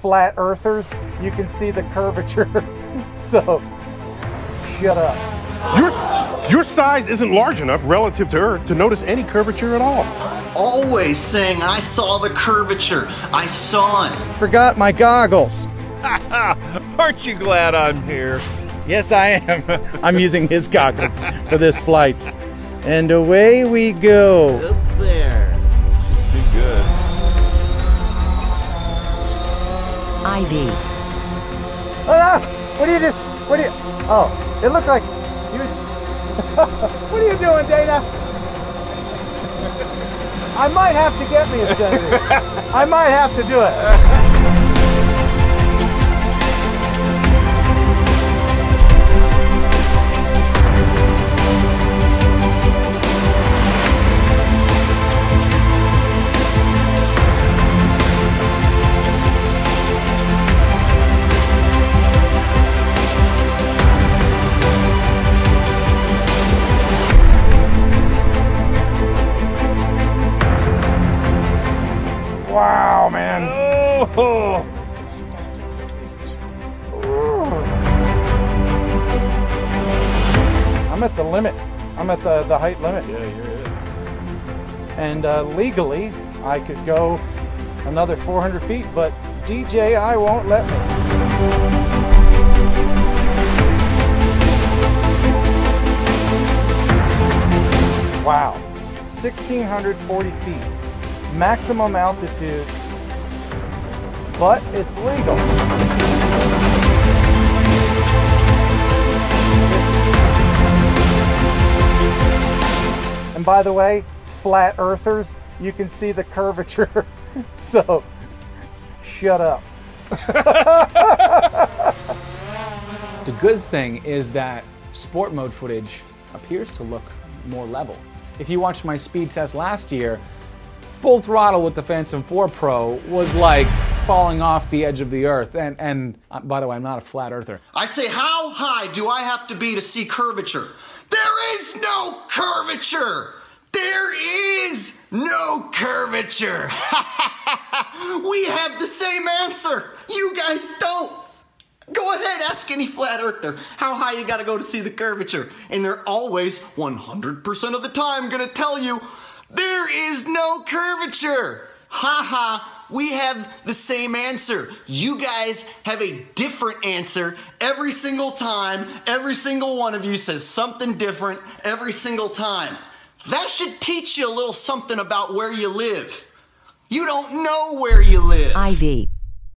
flat earthers, you can see the curvature. so, shut up. Your, your size isn't large enough relative to Earth to notice any curvature at all. Always saying, I saw the curvature. I saw it. Forgot my goggles. Aren't you glad I'm here? Yes, I am. I'm using his goggles for this flight. And away we go. Ah, what are you doing? What are you? Oh, it looked like you. what are you doing, Dana? I might have to get me a senator. I might have to do it. Wow, man. Oh, I'm at the limit. I'm at the, the height limit. yeah, you're it. And uh, legally, I could go another 400 feet, but DJI won't let me. Wow, 1,640 feet, maximum altitude, but it's legal. And by the way, flat earthers, you can see the curvature. so, shut up. The good thing is that sport mode footage appears to look more level. If you watched my speed test last year, full throttle with the Phantom 4 Pro was like falling off the edge of the earth. And, and uh, by the way, I'm not a flat earther. I say, how high do I have to be to see curvature? There is no curvature! There is no curvature! we have the same answer! You guys don't! Go ahead, ask any flat earther how high you gotta go to see the curvature. And they're always 100% of the time gonna tell you there is no curvature. Ha ha, we have the same answer. You guys have a different answer every single time. Every single one of you says something different every single time. That should teach you a little something about where you live. You don't know where you live. Ivy.